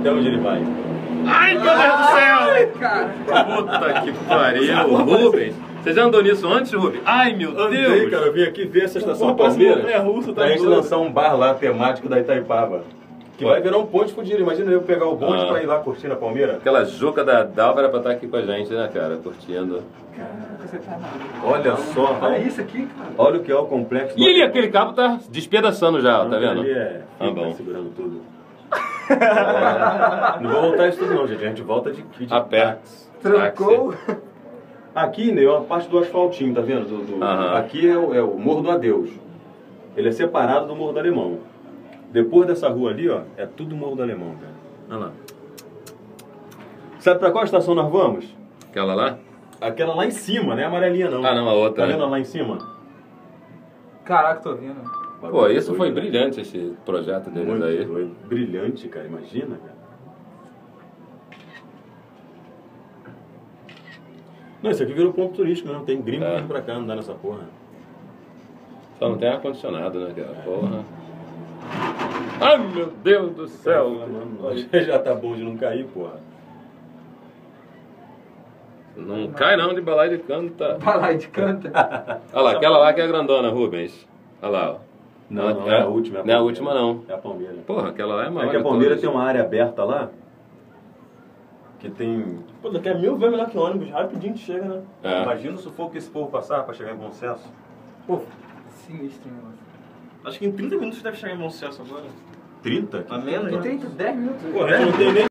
Até onde ele vai? Ai, meu Deus do céu! Cara, Puta que pariu, Rubens. Você já andou nisso antes, Rubens? Ai, meu Andei, Deus! cara, eu vim aqui ver essa estação Pô, Palmeiras. montanha russa, tá pra gente lançar um bar lá temático da Itaipava. Que vai virar um ponte fudido. Imagina eu pegar o bonde Ah. pra ir lá curtir na Palmeira. Aquela juca da Dalva era pra estar aqui com a gente, né, cara? Curtindo. caraca, você tá maluco. Olha só. Olha isso aqui, cara. Olha o que é o complexo. E ele, aquele cabo tá despedaçando já, tá vendo? Ali é Ah, bom. tá segurando tudo. Não vou voltar isso tudo não, gente. A gente volta de kit. A pé. Trancou. Aqui, né, é uma parte do asfaltinho, tá vendo? Do- do-. Aqui é o, é o Morro do Adeus. Ele é separado do Morro do Alemão. Depois dessa rua ali, ó, é tudo Morro do Alemão, cara. Olha lá. Sabe pra qual estação nós vamos? Aquela lá? Aquela lá em cima, não é amarelinha não. Ah, não, a outra, Tá né? vendo ela lá em cima? Caraca, tô vendo. Pô, isso foi né? brilhante esse projeto deles Muito aí. doido. Brilhante, cara. Imagina, cara. Não, isso aqui virou ponto turístico, não. Tem gringo É. vindo pra cá andar nessa porra. Só não tem ar-condicionado, né, cara? Porra. Ai, meu Deus do céu! Já tá bom de não cair, porra. Não cai não de balai de canta. Lá e de canta. Olha lá, aquela lá que é a grandona, Rubens. Olha lá, ó. Não, não é, é a última. Não é a última, não. É a Palmeira. Porra, aquela lá é maior. É que a Palmeira tem uma área aberta lá, que tem... Pô, daqui a mil vezes melhor que ônibus, rapidinho que chega, né? É. Imagina o sufoco que esse povo passar pra chegar em bom senso. Pô, sinistro, mano. Acho que em 30 minutos deve chegar em bom sucesso agora. 30? A menos, né? 30, 10 minutos. Pô, a gente não tem nem